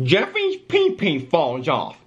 Jeffy's pee pee falls off.